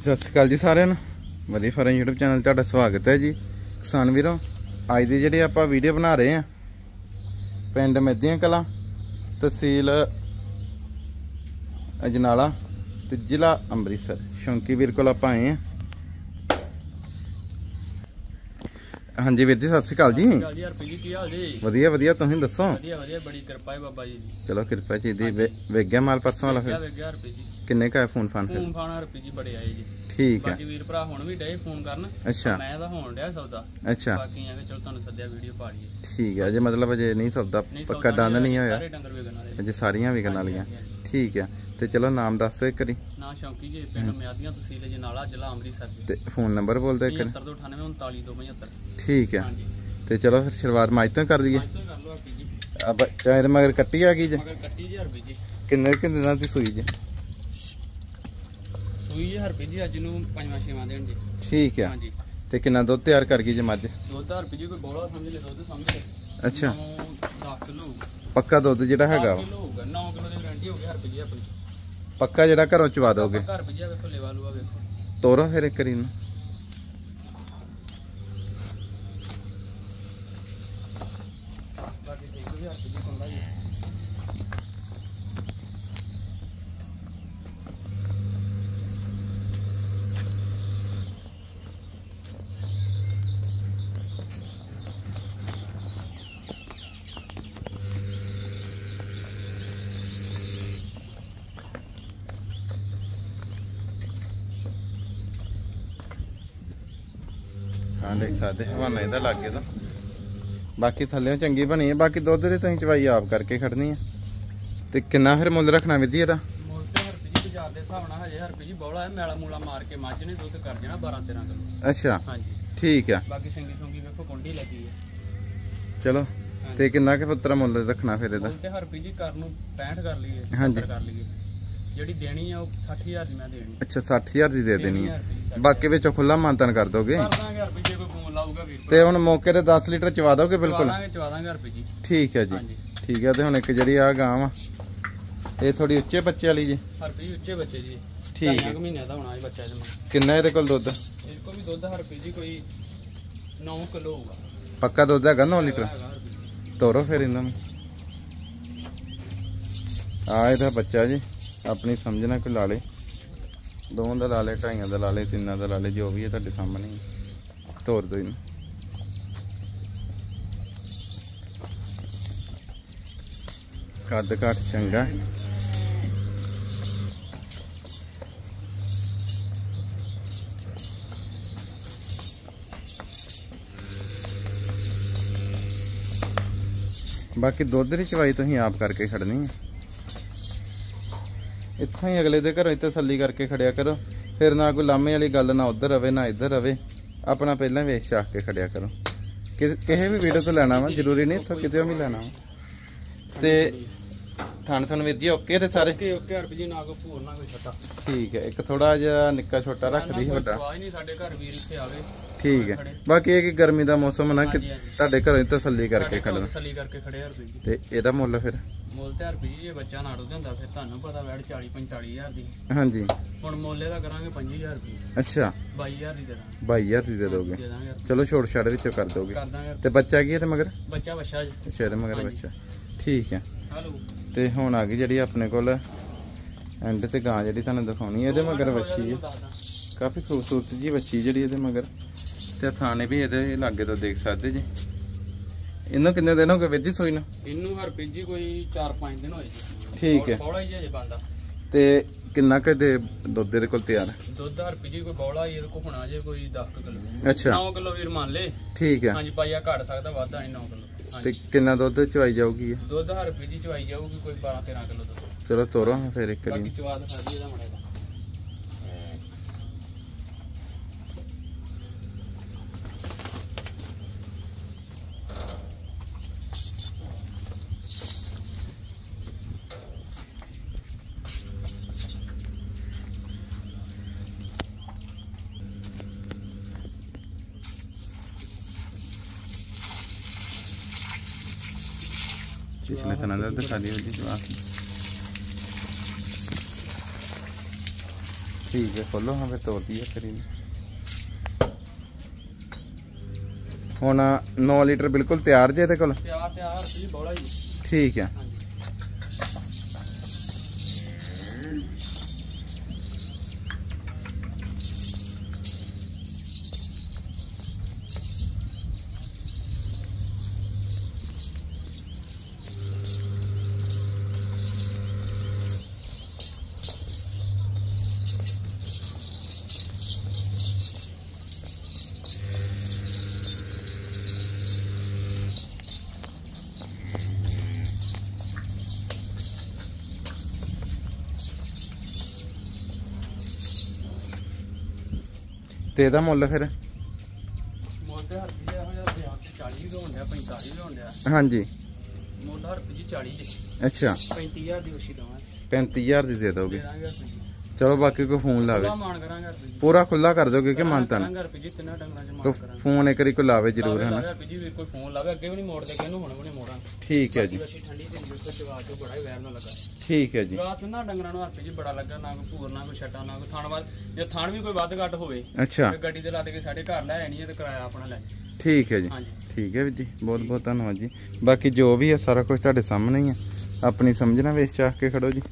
ਸਤਿ ਸ਼੍ਰੀ ਅਕਾਲ ਜੀ ਸਾਰਿਆਂ ਨੂੰ। ਵਧੀਆ ਫਰਨ YouTube ਚੈਨਲ ਤੁਹਾਡਾ ਸਵਾਗਤ ਹੈ ਜੀ। ਕਿਸਾਨ ਵੀਰੋ, ਅੱਜ ਦੀ ਜਿਹੜੀ ਆਪਾਂ ਵੀਡੀਓ ਬਣਾ ਰਹੇ ਆ ਪਿੰਡ ਮੈਦੀਆਂ ਕਲਾ, ਤਹਿਸੀਲ ਅਜਨਾਲਾ ਤੇ ਜ਼ਿਲ੍ਹਾ ਅੰਮ੍ਰਿਤਸਰ। ਸ਼ੌਂਕੀ ਵੀਰ ਕੋਲ ਆਪਾਂ ਆਏ ਆ ਹਾਂਜੀ ਵੀਰ ਜੀ ਸਤਿ ਸ਼੍ਰੀ ਅਕਾਲ ਜੀ। ਚੱਲ ਜੀ ਹਰਪੀ ਜੀ ਕੀ ਹਾਲ ਜੀ? ਵਧੀਆ ਵਧੀਆ ਤੁਸੀਂ ਦੱਸੋ? ਵਧੀਆ ਵਧੀਆ ਬੜੀ ਕਿਰਪਾ ਹੈ ਬਾਬਾ ਜੀ ਦੀ। ਚਲੋ ਕਿਰਪਾ ਜੀ ਦੀ। ਵੇਖ ਗਿਆ ਮਾਲ ਪਰਸੋਂ ਵਾਲਾ ਫਿਰ? ਹਰਪੀ ਜੀ। ਕਿੰਨੇ ਕਾ ਫੋਨ ਫਾਨ ਫਿਰ? ਫੋਨ ਫਾਨ ਹਰਪੀ ਜੀ ਬੜੇ ਆਏ ਜੀ। ਠੀਕ ਹੈ ਬਾਕੀ ਵੀਰ ਭਰਾ ਹੁਣ ਵੀ ਡਏ ਫੋਨ ਕਰਨ। ਅੱਛਾ। ਮੈਂ ਤਾਂ ਹੋਣ ਡਿਆ ਸੌਦਾ। ਅੱਛਾ। ਬਾਕੀ ਆ ਕੇ ਚਲੋ ਤੁਹਾਨੂੰ ਸੱਦਿਆ ਵੀਡੀਓ ਪਾ ਲਈਏ। ਠੀਕ ਹੈ ਜੇ ਮਤਲਬ ਅਜੇ ਨਹੀਂ ਸੌਦਾ ਪੱਕਾ ਡਨ ਨਹੀਂ ਹੋਇਆ। ਸਾਰੇ ਡੰਗਰ ਵੇਗਣ ਵਾਲੇ। ਅਜੇ ਸਾਰੀਆਂ ਵਿਕਣ ਵਾਲੀਆਂ। ਠੀਕ ਹੈ ਤੇ ਚਲੋ ਨਾਮ ਦੱਸ ਦਿਓ ਇੱਕ ਵਾਰੀ। ਨਾ ਸ਼ੌਂਕੀ ਜੀ ਪਿੰਡ ਮਿਆਦੀਆਂ ਤਹਿਸੀਲ ਜਨਾਲਾ ਜ਼ਿਲ੍ਹਾ ਅੰਮ੍ਰਿਤਸਰ ਜੀ। ਤੇ ਫੋਨ ਨੰਬਰ ਬੋਲ ਦਿਓ ਇੱਕ ਵਾਰੀ। 7298 3975 ਠੀਕ ਹੈ ਤੇ ਚਲੋ ਫਿਰ ਸ਼ੁਰੂਆਤ ਮਾਜ ਤੋਂ ਕਰ ਦਈਏ। ਅੱਜ ਤੋਂ ਕਰ ਲਓ ਹਰਪੀ ਜੀ। ਆ ਬੱਚਾ ਇਹਦੇ ਮਗਰ ਕੱਟੀ ਆ ਗਈ ਜੇ। ਮਗਰ ਕੱਟੀ ਜੀ ਹਰਪੀ ਜੀ। ਕਿੰਨੇ ਕਿੰਨੇ ਦਿਨਾਂ ਦੀ ਸੂਈ ਜੇ? ਸੂਈ ਜੀ ਹਰਪੀ ਜੀ ਅੱਜ ਨੂੰ ਪੰਜਵਾਂ ਛੇਵਾਂ ਦੇਣ ਜੀ। ਠੀਕ ਹੈ ਹਾਂਜੀ। ਤੇ ਕਿੰਨਾ ਦੁੱਧ ਤਿਆਰ ਕਰ ਗਈ ਜੇ ਮੱਝ? ਦੁੱਧ ਹਰਪੀ ਜੀ ਕੋਈ ਬੋਲਾ ਸਮਝ ਲੈ ਦੁੱਧ ਸਮਝ ਲੈ ਅੱਛਾ। 10 ਕਿਲੋ ਪੱਕਾ ਦੁੱਧ ਜਿਹੜਾ ਹੈਗਾ ਵਾ। ਕਿਲੋ ਹੋਊਗਾ 9 ਕਿਲੋ ਦੀ ਰੁਪਈਆ ਆਪਣੀ। ਪੱਕਾ ਜਿਹੜਾ ਘਰੋਂ ਚਵਾ ਦੋਗੇ? ਘਰ ਰੁਪਈਆ ਵੇਖੋ ਲੈਵਾ ਲੂਆ ਵੇਖੋ। ਤੋਰੋ ਫਿਰ ਇੱਕ ਵਾਰੀ ਨੂੰ ਬਾਕੀ ਸਹੀ ਕੋਈ ਹਰ ਰੁਪਈਆ ਸੁਣਦਾ ਹੀ ਹਾਂ ਦੇਖ ਸਕਦੇ ਹਵਾਨਾ ਇਹਦਾ ਲੱਗ ਗਿਆ ਤਾਂ। ਬਾਕੀ ਥੱਲੇੋਂ ਚੰਗੀ ਬਣੀ ਹੈ ਬਾਕੀ ਦੁੱਧ ਦੇ ਤੁਸੀਂ ਚਵਾਈ ਆਪ ਕਰਕੇ ਖੜਨੀ ਹੈ ਤੇ ਕਿੰਨਾ ਫਿਰ ਮੁੱਲ ਰੱਖਣਾ ਵੀਰ ਜੀ ਇਹਦਾ? ਮੁੱਲ ਤੇ ਹਰ ਰੁਪਈਆ ਬਾਜ਼ਾਰ ਦੇ ਹਿਸਾਬ ਨਾਲ ਹਜੇ ਹਰ ਰੁਪਈਆ ਬੌਲਾ ਹੈ ਮੈਲਾ ਮੂਲਾ ਮਾਰ ਕੇ ਮੱਝ ਨੇ ਦੁੱਧ ਕਰ ਜਾਣਾ 12 13 ਕਿਲੋ। ਅੱਛਾ ਹਾਂਜੀ। ਠੀਕ ਆ। ਬਾਕੀ ਸਿੰਗੀ ਸੁੰਗੀ ਵੇਖੋ ਕੁੰਡੀ ਲੱਗੀ ਹੈ ਚਲੋ ਤੇ ਕਿੰਨਾ ਕਿ ਪੁੱਤਰਾ ਮੁੱਲ ਰੱਖਣਾ ਫਿਰ ਇਹਦਾ? ਮੁੱਲ ਤੇ ਹਰ ਰੁਪਈਆ ਕਰ ਨੂੰ 65 ਕਰ ਲਈਏ ਹਾਂਜੀ। 70 ਕਰ ਲਈਏ। ਜਿਹੜੀ ਦੇਣੀ ਆ ਉਹ 60000 ਦੀ ਮੈਂ ਦੇਣੀ ਅੱਛਾ 60000 ਦੀ ਦੇ ਦੇਣੀ ਹੈ 60,000 ਰੁਪਈਆ ਬਾਕੀ ਵਿੱਚੋਂ ਖੁੱਲਾ ਮਾਨਤਨ ਕਰ ਦੋਗੇ? ਰੁਪਈਆ ਕੋਈ ਫੋਨ ਲਾਊਗਾ ਵੀਰ ਤੇ ਹੁਣ ਮੌਕੇ ਤੇ 10 ਲੀਟਰ ਚਵਾ ਦੋਗੇ ਚਵਾ ਬਿਲਕੁਲ? ਦਾਂਗੇ ਚਵਾ ਦਾਂਗੇ ਹਰ ਰੁਪਈਆ ਠੀਕ ਹੈ ਜੀ। ਠੀਕ ਹੈ ਤੇ ਹੁਣ ਇੱਕ ਜਿਹੜੀ ਆ ਗਾਂ ਵਾ ਇਹ ਥੋੜੀ ਉੱਚੇ ਬੱਚੇ ਵਾਲੀ ਜੀ। ਹਰ ਰੁਪਈਆ ਉੱਚੇ ਬੱਚੇ ਜੀ। ਠੀਕ ਹੈ। ਮਹੀਨਿਆਂ ਦਾ ਹੋਣਾ ਇਹ ਬੱਚਾ ਜਮਾ ਕਿੰਨਾ ਇਹਦੇ ਕੋਲ ਦੁੱਧ? ਇਹਦੇ ਕੋਲ ਵੀ ਦੁੱਧ ਹਰ ਰੁਪਏ ਜੀ ਕੋਈ 9 ਕਿਲੋ ਹੋਊਗਾ। ਪੱਕਾ ਦੁੱਧ ਹੈਗਾ 9 ਲੀਟਰ। ਤੋਰੋ ਫਿਰ ਇਹਨਾਂ ਨੂੰ। ਆ ਇਹਦਾ ਬੱਚਾ ਜੀ। ਆਪਣੀ ਸਮਝਣਾ ਕੋਈ ਲਾ ਲੇ। ਦੋਵਾਂ ਦਾ ਲਾ ਲੇ, ਢਾਈਆਂ ਦਾ ਲਾ ਲੇ, ਤਿੰਨਾਂ ਦਾ ਲਾ ਲੇ, ਜੋ ਵੀ ਹੈ ਤੁਹਾਡੇ ਸਾਹਮਣੇ ਤੋਰ ਦੋ ਇਹਨੂੰ। ਕੱਦ ਘੱਟ ਚੰਗਾ। ਬਾਕੀ ਦੁੱਧ ਦੀ ਚਵਾਈ ਤੁਸੀਂ ਆਪ ਕਰਕੇ ਖੜਨੀ ਹੈ। ਇੱਥੋਂ ਹੀ ਅਗਲੇ ਦੇ ਘਰੋਂ ਹੀ ਤਸੱਲੀ ਕਰਕੇ ਖੜਿਆ ਕਰੋ। ਫਿਰ ਨਾ ਕੋਈ ਲਾਮੇ ਵਾਲੀ ਗੱਲ ਨਾ ਉੱਧਰ ਰਵੇ ਨਾ ਇੱਧਰ ਰਵੇ। ਆਪਣਾ ਪਹਿਲਾਂ ਵੇਖ ਚਾਖ ਕੇ ਖੜਿਆ ਕਰੋ। ਕਿ- ਕਿਸੇ ਵੀ ਵੀਡੀਓ ਤੋਂ ਲੈਣਾ ਵਾ ਜ਼ਰੂਰੀ ਨਹੀਂ ਇੱਥੋਂ ਕਿਤੇ ਵੀ ਲੈਣਾ ਵਾ। ਤੇ ਥਣ ਥਣ ਵੀਰ ਜੀ ਓਕੇ ਤੇ ਸਾਰੇ? ਓਕੇ ਓਕੇ ਹਰ ਰੁਪਏ ਨਾ ਕੋਈ ਭੂਰ ਨਾ ਕੋਈ ਛੱਟਾ। ਠੀਕ ਹੈ ਇੱਕ ਥੋੜਾ ਜਿਹਾ ਨਿੱਕਾ ਛੋਟਾ ਰੱਖਦੀ ਸੀ ਵੱਡਾ। ਆਵਾਜ਼ ਨਹੀਂ ਸਾਡੇ ਘਰ ਵੀਰ ਇੱਥੇ ਆਵੇ। ਠੀਕ ਹੈ। ਬਾਕੀ ਇਹ ਕਿ ਗਰਮੀ ਦਾ ਮੌਸਮ ਨਾ ਕਿ। ਤੁਹਾਡੇ ਘਰੋਂ ਹੀ ਤਸੱਲੀ ਕਰਕੇ ਖੜਨਾ ਤਸੱਲੀ ਕਰਕੇ ਖੜੇ ਹਰ ਰੁਪਏ ਤੇ ਇਹਦਾ ਮੁੱਲ ਫਿਰ? ਮੁੱਲ ਤੇ ਰੁਪਏ ਜੇ ਬੱਚਾ ਨਾੜੂ ਦੇ ਹੁੰਦਾ ਫਿਰ ਤੁਹਾਨੂੰ ਪਤਾ ਵੈੜ 40 45000 ਦੀ। ਹਾਂਜੀ। ਹੁਣ ਮੁੱਲੇ ਦਾ ਕਰਾਂਗੇ 25000 ਰੁਪਏ ਅੱਛਾ। 22000 ਦੀ ਦੇ ਦਾਂਗੇ। 22000 ਦੀ ਦੇ ਦੋਗੇ। ਚਲੋ ਛੋੜ ਛਾੜ ਵਿੱਚੋਂ ਕਰ ਦੋਗੇ। ਤੇ ਬੱਚਾ ਕੀ ਹੈ ਤੇ ਮਗਰ? ਬੱਚਾ ਬੱਚਾ ਜੀ। ਅੱਛਾ ਮਗਰ। ਬੱਚਾ। ਠੀਕ ਹੈ। ਹਲੋ। ਤੇ ਹੁਣ ਆ ਗਈ ਜਿਹੜੀ ਆਪਣੇ ਕੋਲ ਐਂਡ ਤੇ ਗਾਂ ਜਿਹੜੀ ਤੁਹਾਨੂੰ ਦਿਖਾਉਣੀ ਹੈ ਇਹਦੇ ਮਗਰ ਵੱਛੀ ਹੈ। ਕਾਫੀ ਖੂਬਸੂਰਤ ਜੀ ਵੱਛੀ ਜਿਹੜੀ ਇਹਦੇ ਮਗਰ। ਤੇ ਥਾਣੇ ਵੀ ਇਹਦੇ ਲਾਗੇ ਤੋਂ ਦੇਖ ਸਕਦੇ ਜੀ। ਇਹਨੂੰ ਕਿੰਨੇ ਦਿਨ ਹੋ ਗਏ ਵੀਰ ਜੀ ਸੋਈ ਨੂੰ? ਇਹਨੂੰ ਹਰ ਜੀ ਕੋਈ 4-5 ਦਿਨ ਹੋਏ ਜੀ। ਠੀਕ ਹੈ। ਬੌਲਾ ਹੀ ਜੇ ਬੰਦਾ। ਤੇ ਕਿੰਨਾ ਕੁ ਦੇ ਦੁੱਧ ਦੇ ਕੋਲ ਤਿਆਰ? ਹੈ? ਦੁੱਧ ਹਰ ਜੀ ਕੋਈ ਬੌਲਾ ਹੀ ਇਹਦੇ ਕੋ ਹੋਣਾ ਜੇ ਕੋਈ 10 ਕਿਲੋ। ਅੱਛਾ। 9 ਕਿਲੋ ਵੀਰ ਮੰਨ ਲੇ ਠੀਕ ਹੈ। ਹਾਂਜੀ ਪਾਈਆ ਘਟ ਸਕਦਾ ਵਾਧਾ ਨਹੀਂ 9 ਕਿਲੋ। ਤੇ ਕਿੰਨਾ ਦੁੱਧ ਚਵਾਈ ਜਾਊਗੀ? ਦੁੱਧ ਹਰ ਜੀ ਚਵਾਈ ਜਾਊਗੀ ਕੋਈ 12-13 ਕਿਲੋ ਦੁੱਧ। ਚਲੋ ਤੋਰੋ ਫਿਰ ਇੱਕ ਬਾਕੀ ਵਾਰੀ ਚਵਾ ਦਿਖਾ ਇਹਦਾ ਮੜਾ ਪਿਛਲੇ ਥਣਾ ਦਾ ਦਿਖਾ ਦਿਓ ਜੀ ਜਵਾਬ ਠੀਕ ਹੈ ਖੋਲੋ ਹਾਂ ਫਿਰ ਤੋੜਦੀ ਹੈ ਕਰੀ ਨੂੰ। ਹੁਣ 9 ਲੀਟਰ ਬਿਲਕੁਲ ਤਿਆਰ ਜੇ ਇਹਦੇ ਕੋਲ ਤਿਆਰ ਤਿਆਰ ਹਰਪੀ ਜੀ ਬੋਲਾ ਜੀ ਠੀਕ ਹੈ ਤੇ ਇਹਦਾ ਮੁੱਲ ਫਿਰ। ਮੁੱਲ ਤੇ ਹਰਪੀ ਜੀ ਇਹੋ ਜਿਹਾ ਬਿਆਨ ਤੇ 40 ਵੀ ਹੋਣ ਡਿਆ 45 ਵੀ ਹੋਣ ਡਿਆ। ਹਾਂਜੀ। ਮੁੱਲ ਹਰਪੀ ਜੀ 40 ਦੇ। ਅੱਛਾ। 35000 ਦੀ ਉਸ਼ੀ ਦਵਾਂਗੇ। 35000 ਦੀ ਦੇ ਦੋਗੇ। ਚਲੋ ਬਾਕੀ ਕੋਈ ਫੋਨ ਲਾਵੇ। ਮਾਨ ਕਰਾਂਗੇ ਪੂਰਾ ਖੁੱਲਾ ਕਰ ਦੋਗੇ ਕਿ ਮੰਨਤਾ ਕਰਾਂਗੇ ਹਰਪੀ ਜੀ ਤਿੰਨਾਂ ਡੰਗਰਾਂ ਚ ਮਾਨ ਕੋ ਕਰਾਂਗੇ। ਫੋਨ ਇੱਕ ਵਾਰੀ ਕੋ ਲਾਵੇ ਜ਼ਰੂਰ ਹੈ ਨਾ ਹਰਪੀ ਜੀ ਵੀਰ ਕੋਈ ਫੋਨ ਲਾਵੇ ਅੱਗੇ ਵੀ ਨਹੀਂ ਮੋੜਦੇ ਕਿਹਨੂੰ ਹੁਣ ਵੀ ਨਹੀਂ ਮੋੜਾਂ ਠੀਕ ਹੈ ਜੀ। ਵਸ਼ੀ ਠੰਡੀ ਤੇ ਜਿੱਥੇ ਚਵਾ ਤੋਂ ਬੜਾ ਹੀ ਵੈਰ ਨਾ ਲੱਗਾ। ਠੀਕ ਹੈ ਜੀ। ਰਾਤ ਨੂੰ ਨਾ ਡੰਗਰਾਂ ਨੂੰ ਹਰਪੀ ਜੀ ਬੜਾ ਲੱਗਾ ਨਾ ਕੋਈ ਭੂਰ ਨਾ ਕੋਈ ਛੱਟਾ ਨਾ ਕੋਈ ਥਣ ਵੱਲ ਜੇ ਥਣ ਵੀ ਕੋਈ ਵੱਧ ਘੱਟ ਹੋਵੇ ਅੱਛਾ। ਗੱਡੀ ਤੇ ਲਾ ਦੇ ਕੇ ਸਾਡੇ ਘਰ ਲੈ ਆਣੀ ਹੈ ਤੇ ਕਿਰਾਇਆ ਆਪਣਾ ਲੈ। ਠੀਕ ਹੈ ਜੀ। ਠੀਕ ਹੈ ਵੀਰ ਜੀ ਬਹੁਤ ਬਹੁਤ ਧੰਨਵਾਦ ਜੀ। ਬਾਕੀ ਜੋ ਵੀ ਹੈ ਸਾਰਾ ਕੁਝ ਤੁਹਾਡੇ ਸਾਹਮਣੇ ਹੀ ਹੈ। ਆਪਣੀ ਸਮਝਣਾ ਵੇਚ ਚਾਹ ਕੇ ਖੜੋ ਜੀ।